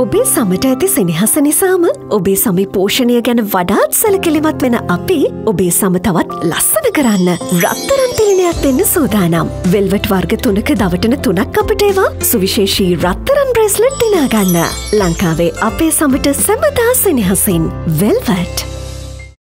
ඔබේ සමට ඇති සෙනහස නිසාම ඔබේ සමි පෝෂණය ගැන වඩාත් සැලකිලිමත් වෙන අපි ඔබේ සම තවත් ලස්සන කරන්න රත්තරන් තිලිනයක් දෙන්න සූදානම්. වෙල්වට වර්ග තුනක දවටන තුනක් අපට ඒවා සුවිශේෂී රත්තරන් බ්‍රෙස්ලට් දිනාගන්න. ලංකාවේ අපේ සමට සැමදා සෙනහසින් වෙල්වට.